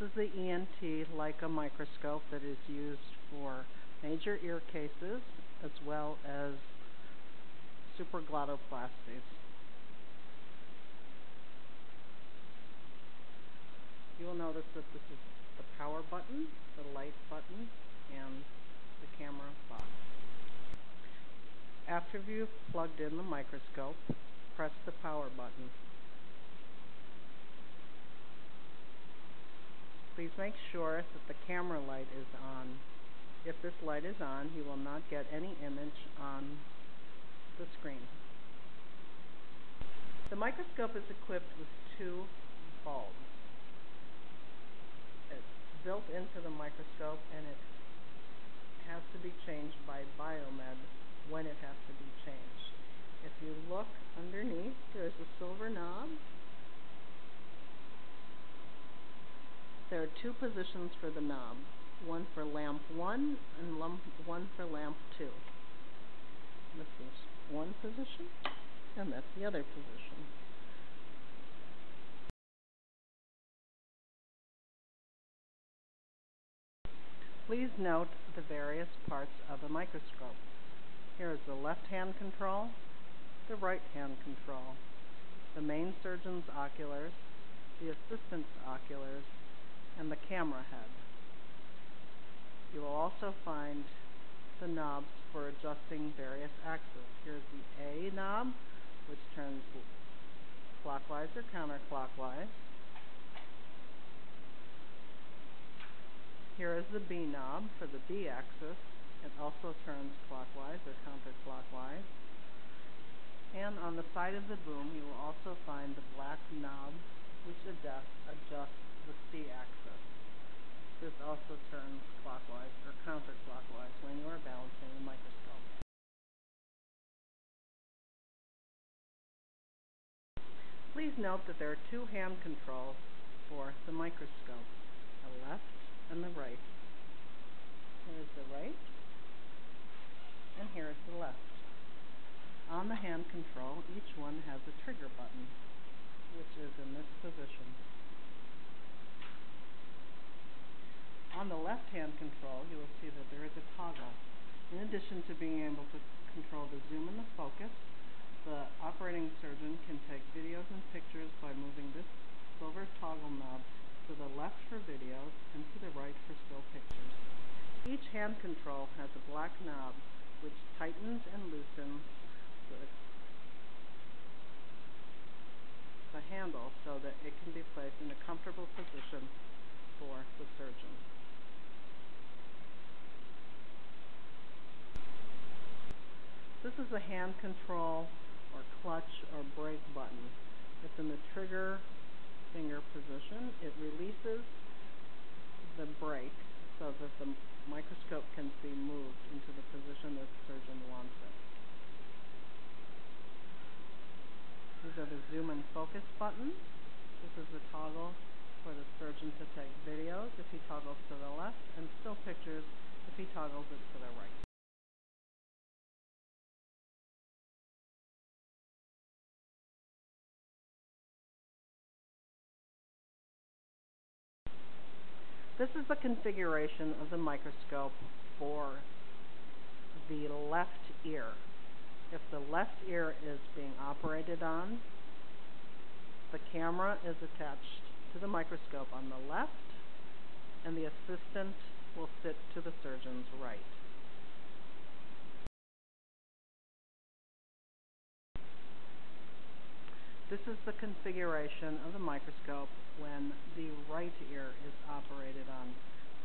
is the ENT Leica microscope that is used for major ear cases as well as supraglottoplasties. You will notice that this is the power button, the light button, and the camera box. After you've plugged in the microscope, press the power button. Please make sure that the camera light is on. If this light is on, you will not get any image on the screen. The microscope is equipped with two bulbs. It's built into the microscope and it has to be changed by Biomed when it has to be changed. If you look underneath, there is a silver knob There are two positions for the knob, one for lamp 1 and one for lamp 2. This is one position, and that's the other position. Please note the various parts of a microscope. Here is the left hand control, the right hand control, the main surgeon's oculars, the assistant's oculars, and the camera head. You will also find the knobs for adjusting various axes. Here's the A knob, which turns clockwise or counterclockwise. Here is the B knob for the B axis. It also turns clockwise or counterclockwise. And on the side of the boom, you will also find the black knob, which adjusts the C-axis. This also turns clockwise or counterclockwise when you are balancing the microscope. Please note that there are two hand controls for the microscope, the left and the right. Here is the right, and here is the left. On the hand control, each one has a trigger button, which is in this position. On the left-hand control, you will see that there is a toggle. In addition to being able to control the zoom and the focus, the operating surgeon can take videos and pictures by moving this silver toggle knob to the left for videos and to the right for still pictures. Each hand control has a black knob which tightens and loosens the, the handle so that it can be placed in a comfortable position for the surgeon. This is a hand control or clutch or brake button. It's in the trigger finger position. It releases the brake so that the microscope can be moved into the position that the surgeon wants it. These are the zoom and focus buttons. This is the toggle for the surgeon to take videos if he toggles to the left and still pictures if he toggles it to the right. This is the configuration of the microscope for the left ear. If the left ear is being operated on, the camera is attached to the microscope on the left, and the assistant will sit to the surgeon's right. This is the configuration of the microscope when the right ear is operated on.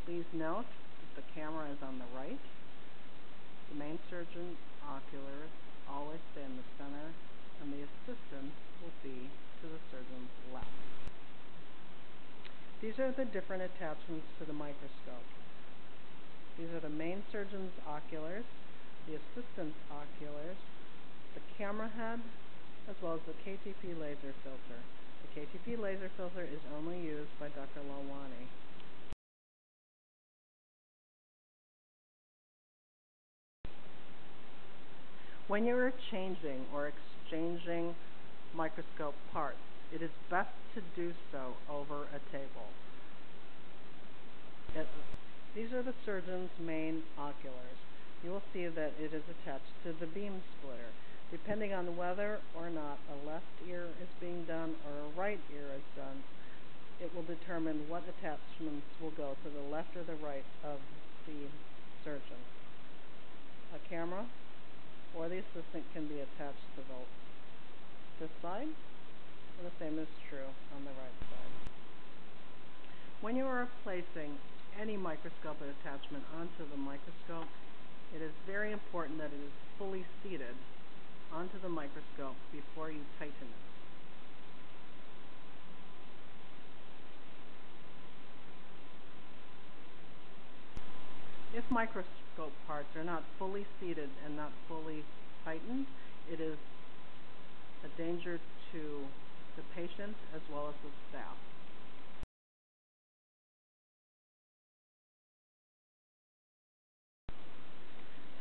Please note that the camera is on the right. The main surgeon oculars always stay in the center, and the assistant will be to the surgeon's left. These are the different attachments to the microscope. These are the main surgeon's oculars, the assistant's oculars, the camera head, as well as the KTP laser filter. The KTP laser filter is only used by Dr. Lalwani. When you are changing or exchanging microscope parts, it is best to do so over a table. It, these are the surgeon's main oculars. You will see that it is attached to the beam splitter. Depending on whether or not a left ear is being done or a right ear is done, it will determine what attachments will go to the left or the right of the surgeon. A camera or the assistant can be attached to the this side, and the same is true on the right side. When you are placing any microscope attachment onto the microscope, it is very important that it is fully seated onto the microscope before you tighten it. If microscope parts are not fully seated and not fully tightened, it is a danger to the patient as well as the staff.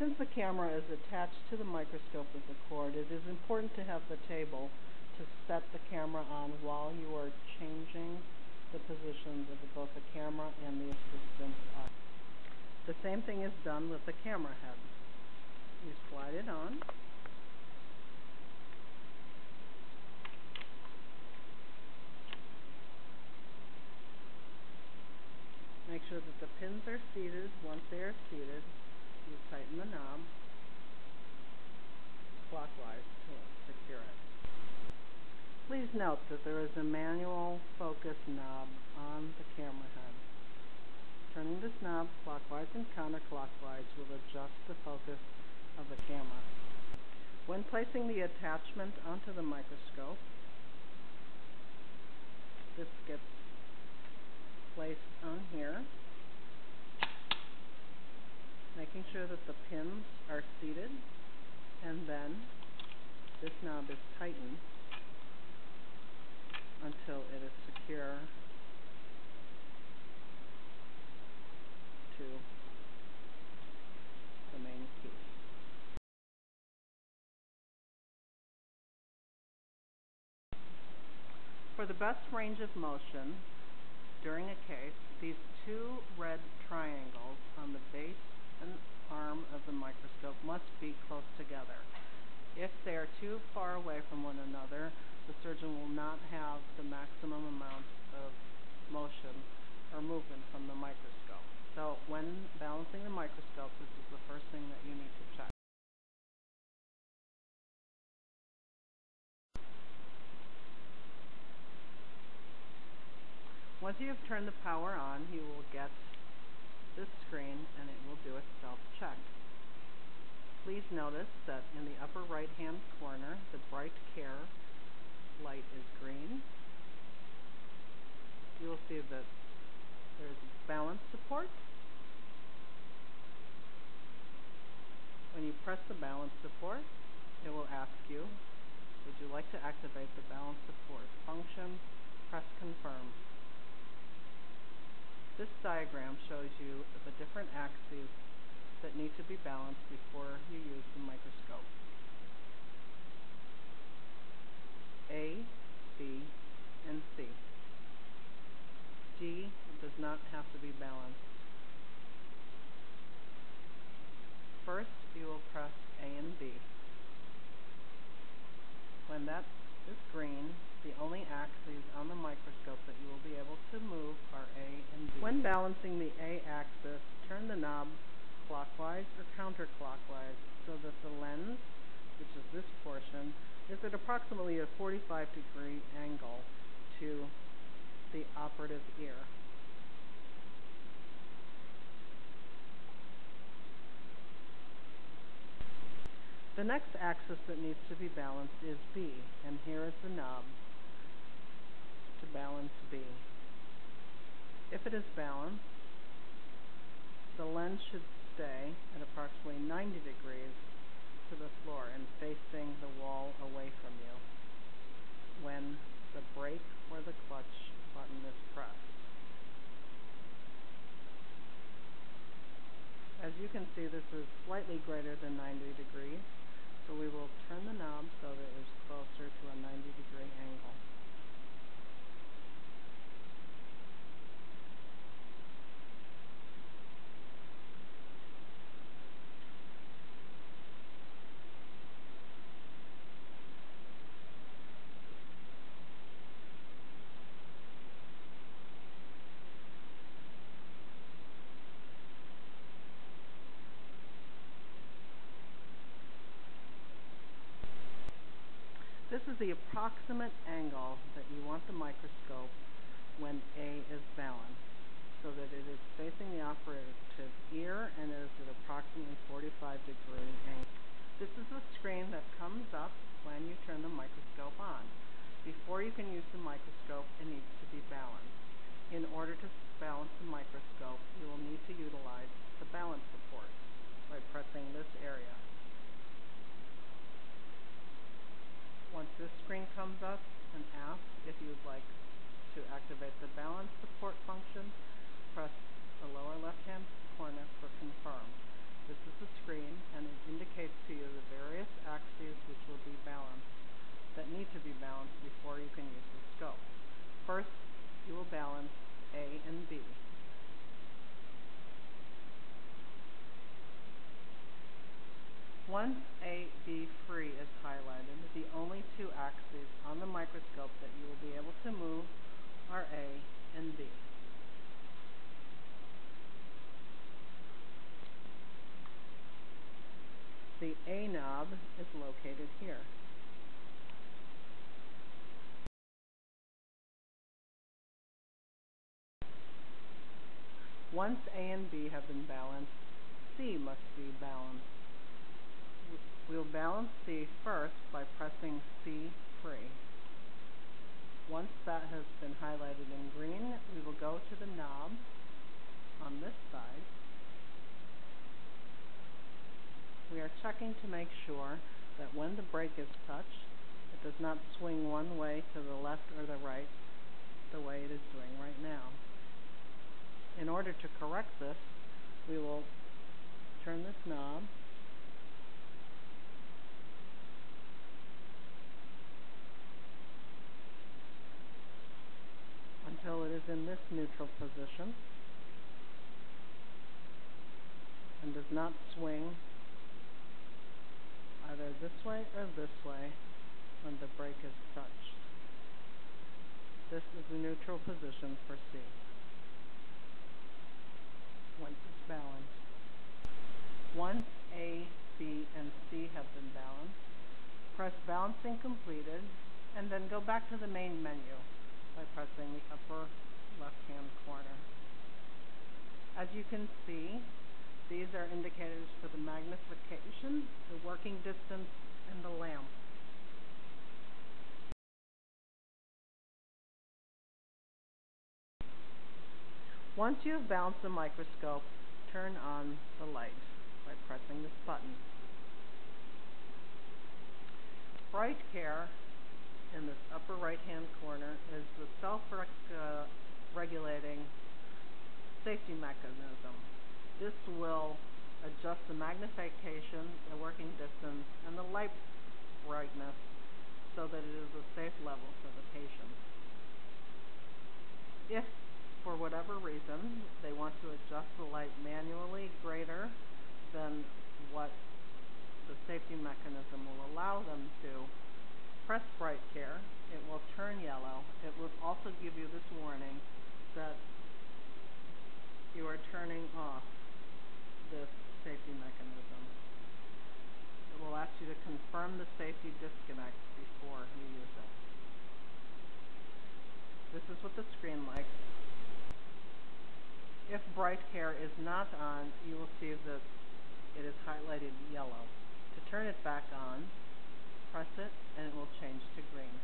Since the camera is attached to the microscope with a cord, it is important to have the table to set the camera on while you are changing the positions of both the camera and the assistant's eye. The same thing is done with the camera head. You slide it on. Make sure that the pins are seated. Once they are seated, you tighten the knob clockwise to secure it. Please note that there is a manual focus knob on the camera head. Turning this knob clockwise and counterclockwise will adjust the focus of the camera. When placing the attachment onto the microscope, this gets placed on here making sure that the pins are seated and then this knob is tightened until it is secure to the main piece. For the best range of motion during a case, these two red triangles on the base and arm of the microscope must be close together. If they are too far away from one another, the surgeon will not have the maximum amount of motion or movement from the microscope. So when balancing the microscope, this is the first thing that you need to check. Once you have turned the power on, you will get this screen and it will do a self-check. Please notice that in the upper right hand corner the bright care light is green. You will see that there's balance support. When you press the balance support it will ask you would you like to activate the balance support function? Press confirm. This diagram shows you the different axes that need to be balanced before you use the microscope. A, B, and C. D does not have to be balanced. First, you will press A and B. When that is green, the only axes on the microscope that you will be able to move are A and B. When balancing the A axis, turn the knob clockwise or counterclockwise so that the lens, which is this portion, is at approximately a 45 degree angle to the operative ear. The next axis that needs to be balanced is B, and here is the knob to balance B. If it is balanced, the lens should stay at approximately 90 degrees to the floor and facing the wall away from you when the brake or the clutch button is pressed. As you can see, this is slightly greater than 90 degrees. So we will turn the knob so that it is closer to a 90 degree angle. is the approximate angle that you want the microscope when A is balanced so that it is facing the operative ear and is at approximately 45 degree angle. This is the screen that comes up when you turn the microscope on. Before you can use the microscope, it needs to be balanced. In order to balance the microscope, you will need to utilize the balance support by pressing this area. Once this screen comes up and asks if you'd like to activate the balance support function, press the lower left-hand corner for confirm. This is the screen and it indicates to you the various axes which will be balanced, that need to be balanced before you can use the scope. First, you will balance A and B. Once A, B free is highlighted, the only two axes on the microscope that you will be able to move are A and B. The A knob is located here. Once A and B have been balanced, C must be balanced. We'll balance C first by pressing C free. Once that has been highlighted in green, we will go to the knob on this side. We are checking to make sure that when the brake is touched, it does not swing one way to the left or the right the way it is doing right now. In order to correct this, we will turn this knob until it is in this neutral position and does not swing either this way or this way when the brake is touched. This is the neutral position for C once it's balanced. Once A, B, and C have been balanced, press Balancing Completed and then go back to the main menu by pressing the upper left-hand corner. As you can see, these are indicators for the magnification, the working distance, and the lamp. Once you have balanced the microscope, turn on the light by pressing this button. Bright Care in this upper right-hand corner is the self-regulating safety mechanism. This will adjust the magnification, the working distance, and the light brightness so that it is a safe level for the patient. If, for whatever reason, they want to adjust the light manually greater than what the safety mechanism will allow them to, press Bright Care. It will turn yellow. It will also give you this warning that you are turning off this safety mechanism. It will ask you to confirm the safety disconnect before you use it. This is what the screen like. If Bright Care is not on, you will see that it is highlighted yellow. To turn it back on, press it and it will change to green.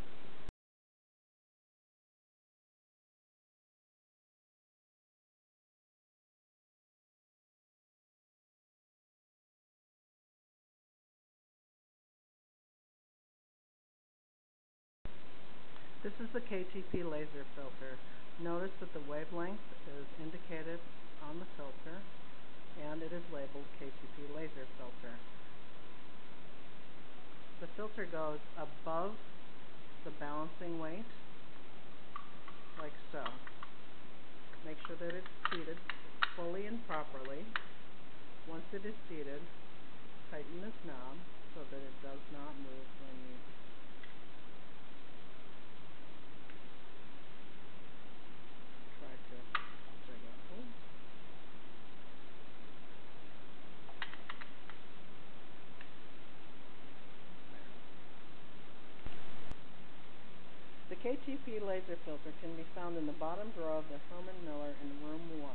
This is the KTP laser filter. Notice that the wavelength is indicated on the filter and it is labeled KTP laser filter. The filter goes above the balancing weight, like so. Make sure that it's seated fully and properly. Once it is seated, tighten this knob so that it does not move when you KTP laser filter can be found in the bottom drawer of the Herman Miller in room 1.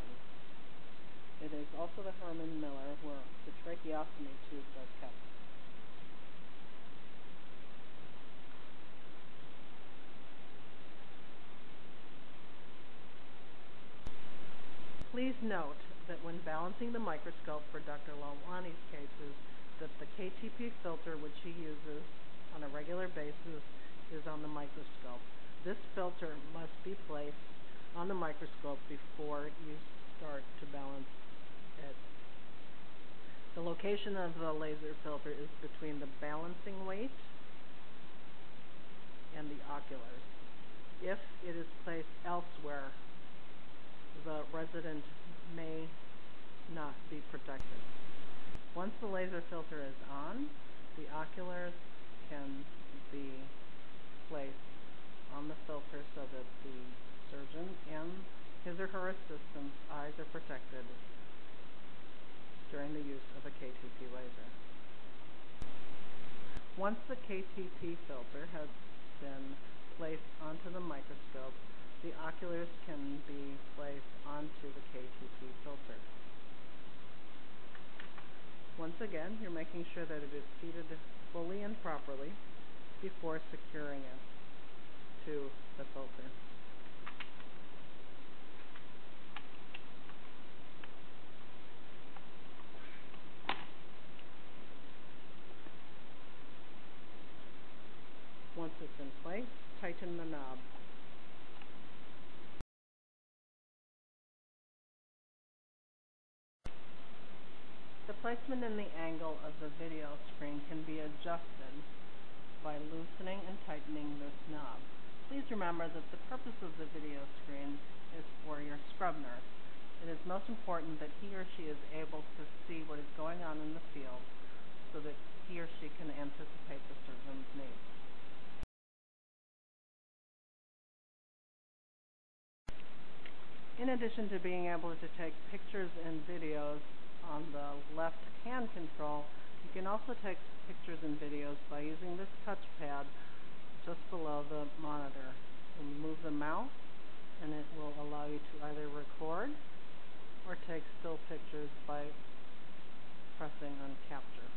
It is also the Herman Miller where the tracheostomy tubes are kept. Please note that when balancing the microscope for Dr. Lalwani's cases, that the KTP filter which he uses on a regular basis is on the microscope. This filter must be placed on the microscope before you start to balance it. The location of the laser filter is between the balancing weight and the oculars. If it is placed elsewhere, the resident may not be protected. Once the laser filter is on, the oculars can be placed on the filter so that the surgeon and his or her assistant's eyes are protected during the use of a KTP laser. Once the KTP filter has been placed onto the microscope, the oculars can be placed onto the KTP filter. Once again, you're making sure that it is seated fully and properly before securing it filter. Once it's in place, tighten the knob. The placement and the angle of the video screen can be adjusted by loosening and tightening this knob. Please remember that the purpose of the video screen is for your scrub nurse. It is most important that he or she is able to see what is going on in the field so that he or she can anticipate the surgeon's needs. In addition to being able to take pictures and videos on the left hand control, you can also take pictures and videos by using this touchpad just below the monitor. You'll move the mouse and it will allow you to either record or take still pictures by pressing on capture.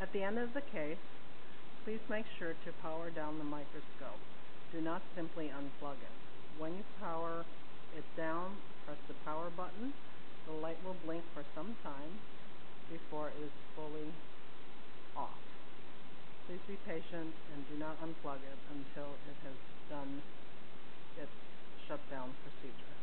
At the end of the case, Please make sure to power down the microscope. Do not simply unplug it. When you power it down, press the power button. The light will blink for some time before it is fully off. Please be patient and do not unplug it until it has done its shutdown procedure.